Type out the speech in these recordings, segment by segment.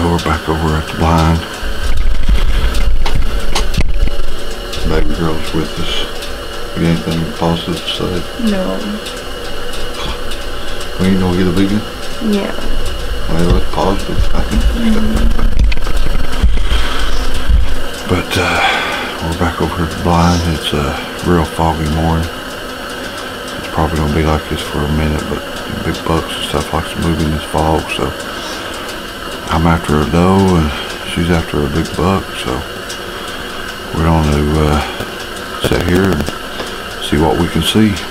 We're back over at the blind. Baby girl's with us. You got anything positive to say? No. We ain't gonna get a big one? Yeah. Well, that's positive. I think. but uh, we're back over at the blind. It's a real foggy morning. It's probably gonna be like this for a minute, but big bucks and stuff likes to move in this fog, so I'm after a doe and she's after a big buck, so we're gonna uh, sit here and see what we can see.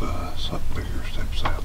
uh, some bigger steps out.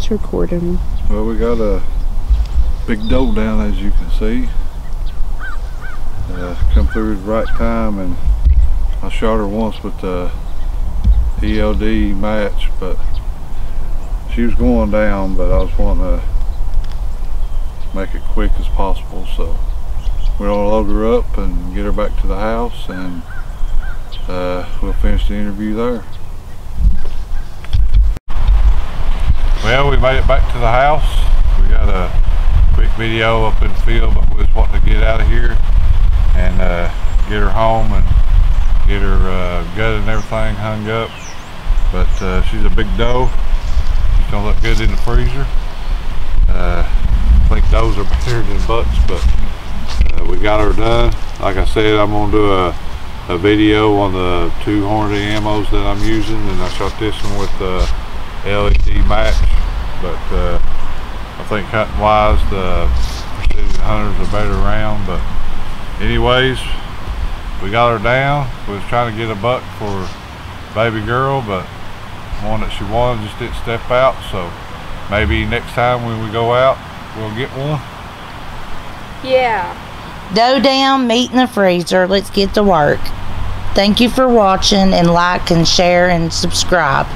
It's recording. Well, we got a big doe down as you can see. Uh, come through at the right time and I shot her once with the ELD match, but she was going down, but I was wanting to make it quick as possible, so we're gonna load her up and get her back to the house and uh, we'll finish the interview there. Well, we made it back to the house. We got a quick video up in the field, but we just wanting to get out of here and uh, get her home and get her uh, gut and everything hung up. But uh, she's a big doe. She's gonna look good in the freezer. Uh, I think does are better than bucks, but uh, we got her done. Like I said, I'm gonna do a, a video on the two Hornady ammos that I'm using, and I shot this one with the ELD match. But uh, I think hunting wise, the Precision Hunters are better round. But anyways, we got her down. We was trying to get a buck for baby girl, but one that she wanted just didn't step out. So maybe next time when we go out, we'll get one. Yeah. Doe down, meat in the freezer. Let's get to work. Thank you for watching and like and share and subscribe.